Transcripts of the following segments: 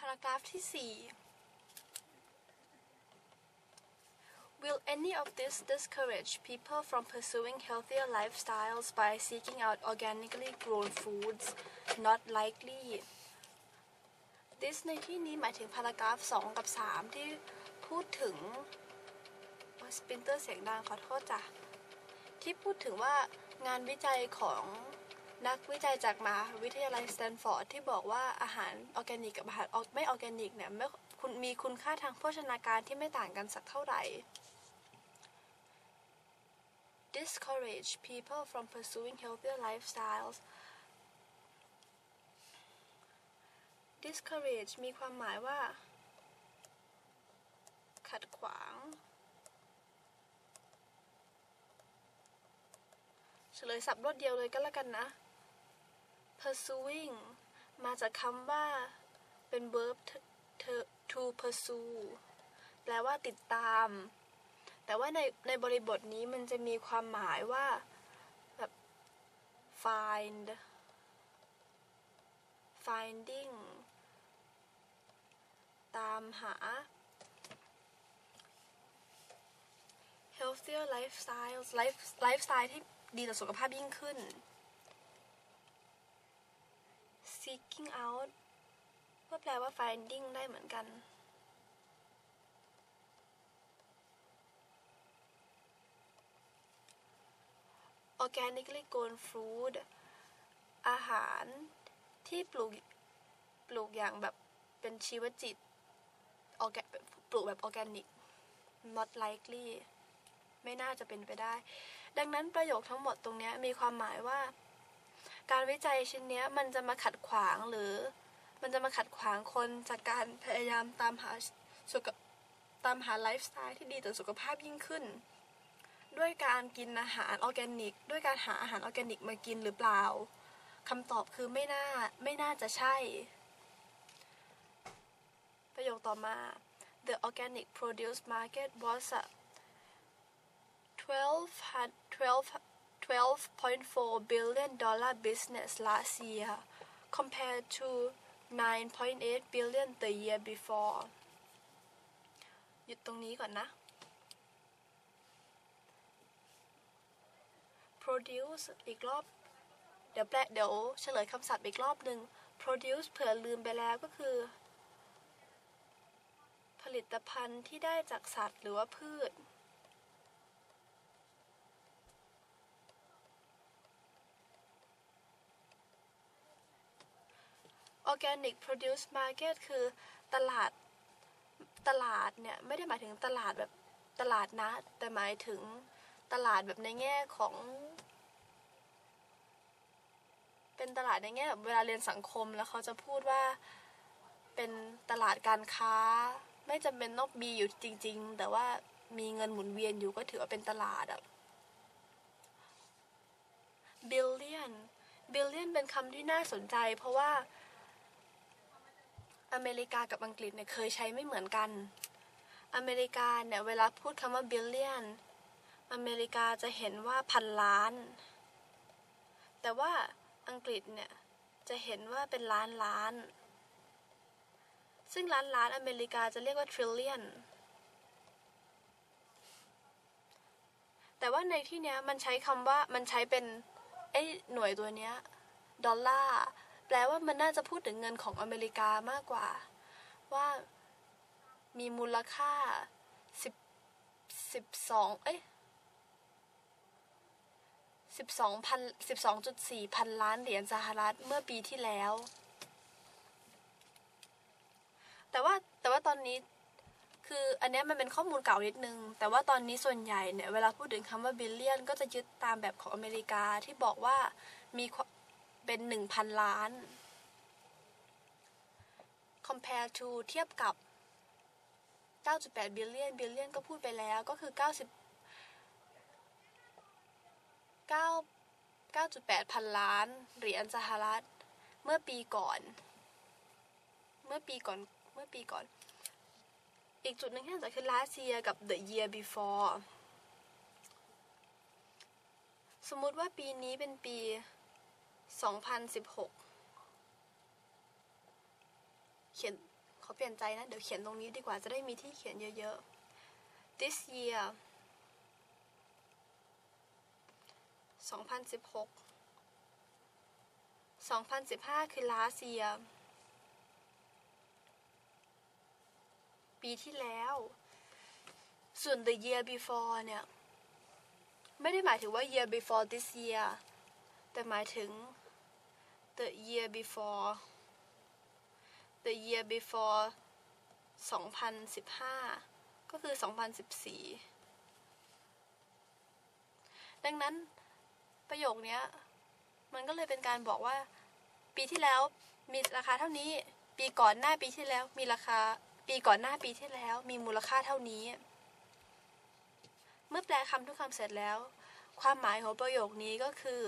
พารากราฟที่ 4 Will any of this discourage people from pursuing healthier lifestyles by seeking out organically grown foods? Not likely. This ในที่นี้หมายถึงพารากราฟ 2 กับ 3 ที่พูดถึงสปินเตอร์เสียงดังขอโทษจ้ะที่พูดถึงว่างานวิจัยของ นักวิจัยจากมหาวิทยาลัยสแตนฟอร์ดที่บอกว่าอาหารออร์แกนิกกับอาหารไม่ออร์แกนิกเนี่ยไม่คุณมีคุณค่าทางโภชนาการที่ไม่ต่างกันสักเท่าไหร่ discourage people from pursuing healthier lifestyles discourage มีความหมายว่า ขัดขวาง เฉลยสับรวดเดียวเลยก็แล้วกันนะ pursuing มาจากคำว่าเป็น verb to pursue แปลว่าติดตาม แต่ว่าในในบริบทนี้มันจะมีความหมายว่าแบบ find finding ตามหา healthier lifestyles life lifestyle ที่ดีต่อสุขภาพยิ่งขึ้น seeking out ก็แปลว่า finding ได้เหมือนกัน organically grown food อาหารที่ปลูกปลูกอย่างแบบเป็นชีวจิตออแกปลูกแบบออร์แกนิก not likely ไม่น่าจะเป็นไปได้ ดังนั้นประโยคทั้งหมดตรงนี้มีความหมายว่า การวิจัยชิ้นนี้มันจะมาขัดขวางหรือ มันจะมาขัดขวางคนจากการพยายามตามหาสุขตามหาไลฟ์สไตล์ที่ดีต่อสุขภาพยิ่งขึ้น ด้วยการกินอาหารออร์แกนิก ด้วยการหาอาหารออร์แกนิกมากินหรือเปล่าคำตอบคือไม่น่าไม่น่าจะใช่ ประโยคต่อมา The organic produce market was a 12 12.4 billion dollar business last year compared to 9.8 billion the year before หยุดตรงนี้ก่อนนะ produce อีกรอบ เดี๋ยวแปลเดี๋ยวเฉลยคำศัพท์อีกรอบหนึ่ง produce เผื่อลืมไปแล้วก็คือ ผลิตภัณฑ์ที่ได้จากสัตว์หรือว่าพืช Organic Produce Market คือตลาดตลาดเนี่ย ไม่ได้หมายถึงตลาดแบบตลาดนะแต่หมายถึงตลาดแบบในแง่ของ เป็นตลาดในแง่แบบเวลาเรียนสังคมแล้วเขาจะพูดว่าเป็นตลาดการค้า ไม่จำเป็นต้องมีอยู่จริง ๆ แต่ว่ามีเงินหมุนเวียนอยู่ก็ถือว่าเป็นตลาดอะ billion billion เป็นคำที่น่าสนใจ เพราะว่า อเมริกากับอังกฤษเนี่ยเคยใช้ไม่เหมือนกัน อเมริกาเนี่ยเวลาพูดคำว่า billion อเมริกาจะเห็นว่าพันล้าน แต่ว่าอังกฤษเนี่ยจะเห็นว่าเป็นล้านล้าน ซึ่งล้านล้านอเมริกาจะเรียกว่า trillion แต่ว่าในที่เนี้ยมันใช้คำว่ามันใช้เป็นไอ้หน่วยตัวเนี้ยดอลลาร์ แปลว่ามันน่าจะพูดถึงเงินของอเมริกามากกว่า ว่ามีมูลค่าสิบสิบสองเอ้ยสิบสองพันสิบสองจุดสี่พันล้านเหรียญสหรัฐเมื่อปีที่แล้ว แต่ว่าแต่ว่าตอนนี้คืออันนี้มันเป็นข้อมูลเก่านิดนึง แต่ว่าตอนนี้ส่วนใหญ่เนี่ย เวลาพูดถึงคำว่า billion ก็จะยึดตามแบบของอเมริกาที่บอกว่ามี เป็นหนึ่งพันล้าน compare to เทียบกับ 9.8 billion billion ก็พูดไปแล้วก็คือ 90 9 9.8 พันล้านเหรียญสหรัฐ เมื่อปีก่อน เมื่อปีก่อน เมื่อปีก่อน อีกจุดหนึ่งที่น่าจะคือ last year กับ the year before สมมุติว่าปีนี้เป็นปี 2016 เขียนเขาเปลี่ยนใจนะ เดี๋ยวเขียนตรงนี้ดีกว่าจะได้มีที่เขียนเยอะๆ this year 2016 2015 คือ last year ปีที่แล้ว ส่วน the year before เนี่ย ไม่ได้หมายถึงว่า year before this year แต่หมายถึง the year before the year before 2015 ก็คือ 2014 ดังนั้นประโยคนี้มันก็เลยเป็นการบอกว่า ปีที่แล้วมีราคาเท่านี้ ปีก่อนหน้าปีที่แล้วมีราคา ปีก่อนหน้าปีที่แล้วมีมูลค่าเท่านี้ เมื่อแปลคำทุกคำเสร็จแล้ว ความหมายของประโยคนี้ก็คือ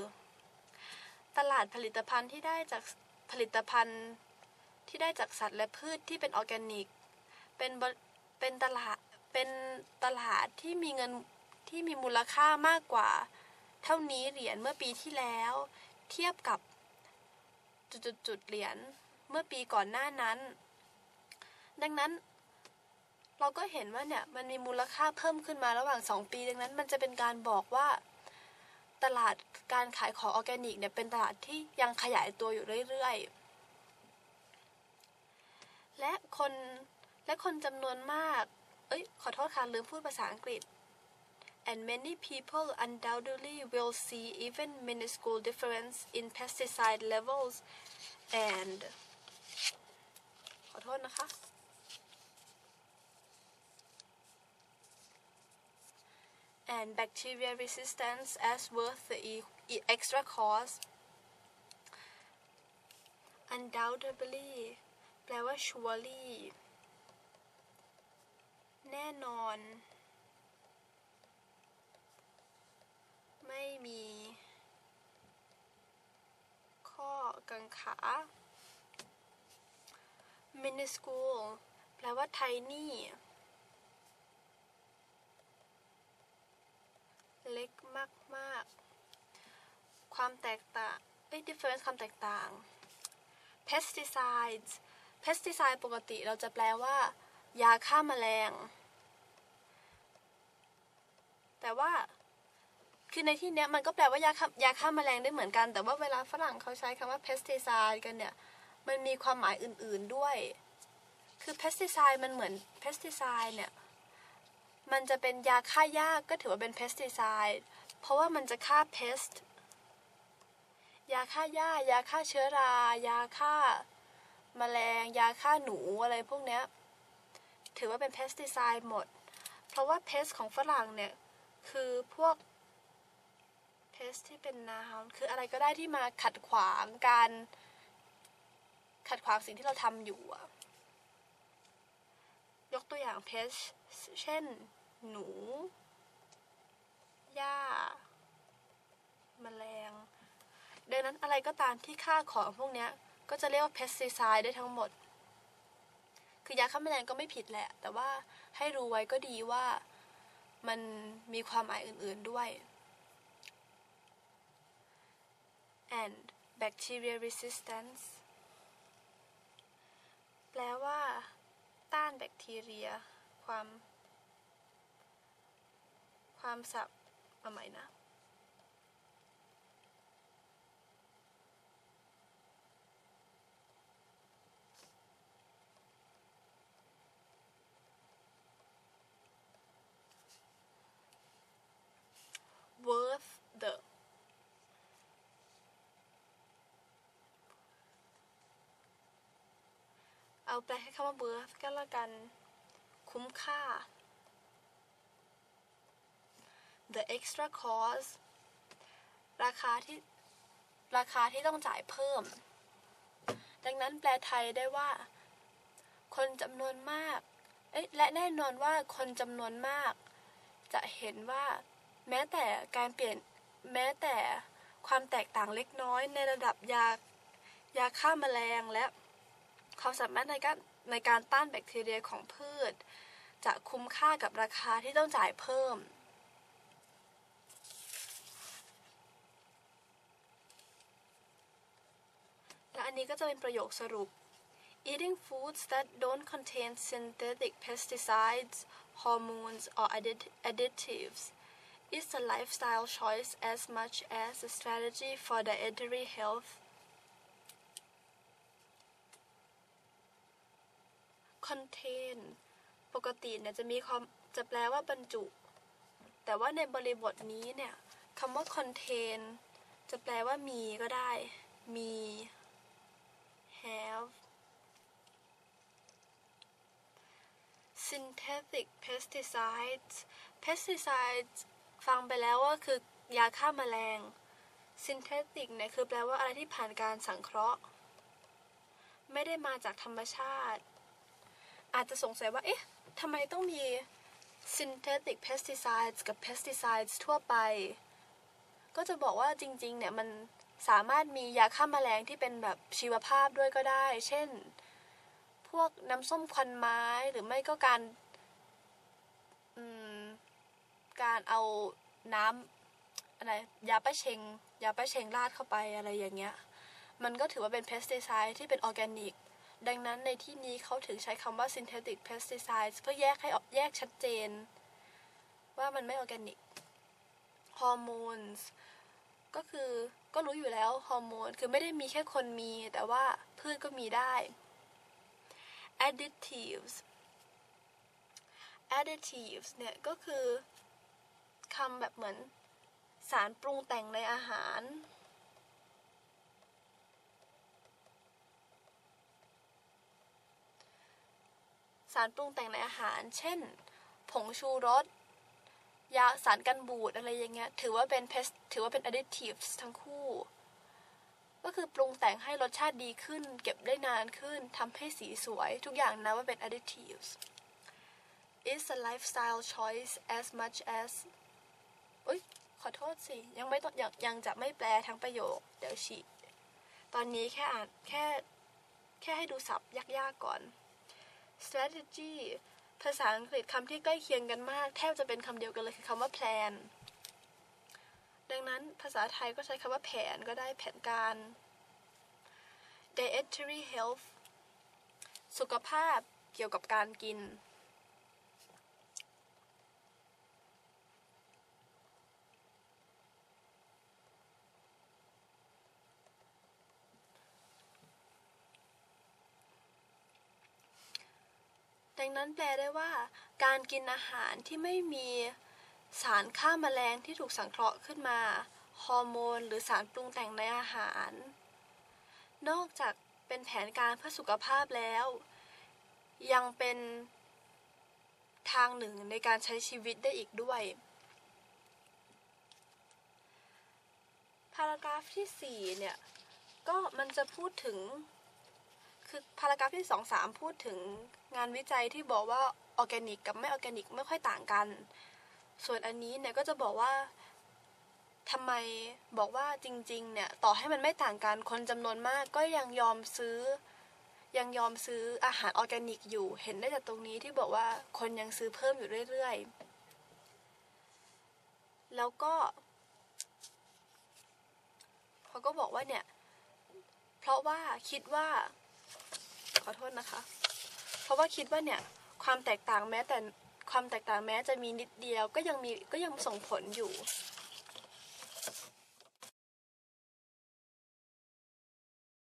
ตลาดผลิตภัณฑ์ที่ได้จากผลิตภัณฑ์ที่ได้จากสัตว์และพืชที่เป็นออร์แกนิก เป็นเป็นตลาดเป็นตลาดที่มีเงินที่มีมูลค่ามากกว่า เท่านี้เหรียญเมื่อปีที่แล้ว เทียบกับจุดๆๆเหรียญเมื่อปีก่อนหน้านั้น ดังนั้นเราก็เห็นว่าเนี่ยมันมีมูลค่าเพิ่มขึ้นมาระหว่าง 2 ปี ดังนั้น มันจะเป็นการบอกว่า ตลาดการขายของออร์แกนิกเนี่ยเป็นตลาดที่ยังขยายตัวอยู่เรื่อยๆ และคนและคนจำนวนมาก เอ้ย ขอโทษค่ะลืมพูดภาษาอังกฤษ and many people undoubtedly will see even minuscule difference in pesticide levels and ขอโทษนะคะ and bacteria resistance as worth the e extra cost undoubtedly แปลว่า surely แน่นอน ไม่มี ข้อกังขา minuscule แปลว่า tiny เล็ก มากๆ ความแตกต่างเอ้ย difference ความแตกต่าง pesticides pesticide ปกติเราจะแปลว่า ยาฆ่าแมลง แต่ว่า คือในที่เนี้ยมันก็แปลว่ายาฆ่ายาฆ่าแมลงได้เหมือนกัน แต่ว่าเวลาฝรั่งเขาใช้คำว่า pesticide กันเนี่ย มันมีความหมายอื่นๆด้วย คือ pesticide มันเหมือน pesticide เนี่ย มันจะเป็นยาฆ่าหญ้าก็ถือว่าเป็น pesticide เพราะว่ามันจะฆ่า pest ยาฆ่าหญ้ายาฆ่าเชื้อรา ยาฆ่าแมลง ยาฆ่าหนูอะไรพวกเนี้ยถือว่าเป็น pesticide หมด เพราะว่า pest ของฝรั่งเนี่ยคือพวก pest ที่เป็น noun คืออะไรก็ได้ที่มาขัดขวางการ ขัดขวางสิ่งที่เราทำอยู่อะยกตัวอย่าง pest เช่น หนู หญ้า แมลง ดังนั้นอะไรก็ตามที่ฆ่าของพวกนี้ก็จะเรียกว่า pesticide ได้ทั้งหมด คือยาฆ่าแมลงก็ไม่ผิดแหละ แต่ว่าให้รู้ไว้ก็ดีว่ามันมีความหมายอื่นๆด้วย and bacteria resistance แปลว่า ต้านแบคทีเรีย ความ ความสับ มาใหม่นะ worth the เอาแปลให้คำว่า worth ก็แล้วกัน คุ้มค่า the extra cost ราคาที่ราคาที่ต้องจ่ายเพิ่ม ดังนั้นแปลไทยได้ว่า คนจำนวนมากและแน่นอนว่าคนจำนวนมาก จะเห็นว่า แม้แต่การเปลี่ยนแม้แต่ความแตกต่างเล็กน้อยในระดับยายาฆ่าแมลงและความสามารถในการในการต้านแบคทีเรียของพืช จะคุ้มค่ากับราคาที่ต้องจ่ายเพิ่ม และอันนี้ก็จะเป็นประโยคสรุป Eating foods that don't contain synthetic pesticides, hormones, or addit- additives is a lifestyle choice as much as a strategy for dietary health. contain ปกติเนี่ยจะมีความจะแปลว่าบรรจุ แต่ว่าในบริบทนี้เนี่ยคำว่า contain จะแปลว่ามีก็ได้ มี synthetic pesticides pesticides ฟังไปแล้วว่าคือยาฆ่าแมลง synthetic เนี่ยคือแปลว่าอะไรที่ผ่านการสังเคราะห์ ไม่ได้มาจากธรรมชาติ อาจจะสงสัยว่า เอ๊ะทำไมต้องมี synthetic pesticides กับ pesticides ทั่วไป ก็จะบอกว่าจริง ๆ เนี่ยมันสามารถมียาฆ่าแมลงที่เป็นแบบชีวภาพด้วยก็ได้ เช่น พวกน้ำส้มควันไม้หรือไม่ก็การ การเอาน้ำอะไรยาป้าเชงยาป้าเชงราดเข้าไปอะไรอย่างเงี้ย มันก็ถือว่าเป็น pesticide ที่เป็นออร์แกนิก ดังนั้นในที่นี้เขาถึงใช้คำว่า synthetic pesticides เพื่อแยกให้ออกแยกชัดเจน ว่ามันไม่ออร์แกนิก hormones ก็คือก็รู้อยู่แล้วฮอร์โมนคือไม่ได้มีแค่คนมี แต่ว่าพืชก็มีได้ additives additives เนี่ยก็คือคำแบบเหมือนสารปรุงแต่งในอาหาร สารปรุงแต่งในอาหาร เช่น ผงชูรส ยาสารกันบูดอะไรอย่างเงี้ย ถือว่าเป็นเพสถือว่าเป็น additives ทั้งคู่ ก็คือปรุงแต่งให้รสชาติดีขึ้น เก็บได้นานขึ้น ทำให้สีสวย ทุกอย่างนะว่าเป็น additives is a lifestyle choice as much as อุ้ยขอโทษสิ ยังไม่ต้องยังยังจะไม่แปลทั้งประโยค เดี๋ยวฉีกตอนนี้แค่อ่านแค่แค่ให้ดูศัพท์ยากๆก่อน strategy ภาษาอังกฤษคำที่ใกล้เคียงกันมาก แทบจะเป็นคำเดียวกันเลยคือคำว่า plan ดังนั้นภาษาไทยก็ใช้คำว่าแผนก็ได้แผนการ dietary health สุขภาพเกี่ยวกับการกิน ดังนั้นแปลได้ว่า การกินอาหารที่ไม่มีสารฆ่าแมลงที่ถูกสังเคราะห์ขึ้นมาฮอร์โมน หรือสารปรุงแต่งในอาหาร นอกจากเป็นแผนการเพื่อสุขภาพแล้ว ยังเป็นทางหนึ่งในการใช้ชีวิตได้อีกด้วยพารากราฟที่ 4 เนี่ย ก็มันจะพูดถึง คือ paragraph ที่สองสามพูดถึงงานวิจัยที่บอกว่าออร์แกนิกกับไม่ออร์แกนิกไม่ค่อยต่างกัน ส่วนอันนี้เนี่ยก็จะบอกว่าทำไมบอกว่าจริง ๆ เนี่ย ต่อให้มันไม่ต่างกันคนจำนวนมากก็ยังยอมซื้อ ยังยอมซื้ออาหารออร์แกนิกอยู่ เห็นได้จากตรงนี้ที่บอกว่าคนยังซื้อเพิ่มอยู่เรื่อย ๆ แล้วก็เขาก็บอกว่าเนี่ย เพราะว่าคิดว่า ขอโทษนะคะ เพราะว่าคิดว่าเนี่ยความแตกต่างแม้แต่ความแตกต่างแม้จะมีนิดเดียวก็ยังมีก็ยังส่งผลอยู่